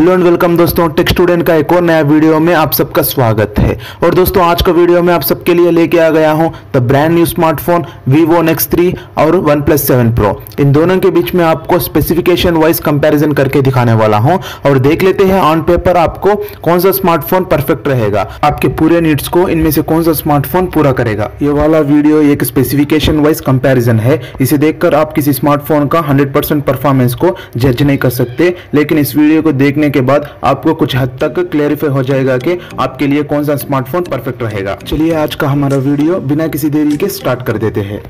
Hello and welcome दोस्तों, tech student का एक और नया वीडियो में आप सबका स्वागत है। और दोस्तों, आज का वीडियो में आप सबके लिए लेके आ गया हूँ the brand new smartphone Vivo Nex 3 और वन प्लस सेवन प्रो इन दोनों के बीच में आपको स्पेसिफिकेशन वाइज कंपैरिजन करके दिखाने वाला हूँ। और देख लेते हैं ऑन पेपर आपको कौन सा स्मार्टफ़ोन परफेक्ट रहेगा। आपके पूरे नीड्स को इनमें से कौन सा स्मार्टफ़ोन पूरा करेगा। ये वाला वीडियो एक स्पेसिफिकेशन वाइज कंपेरिजन है। इसे देखकर आप किसी स्मार्टफ़ोन का हंड्रेड परफॉर्मेंस को जज नहीं कर सकते। लेकिन इस वीडियो को देखने के बाद आपको कुछ हद तक क्लेरिफाई हो जाएगा कि आपके लिए कौन सा स्मार्टफ़ोन परफेक्ट रहेगा। चलिए आज का हमारा वीडियो बिना किसी देरी के स्टार्ट कर देते हैं।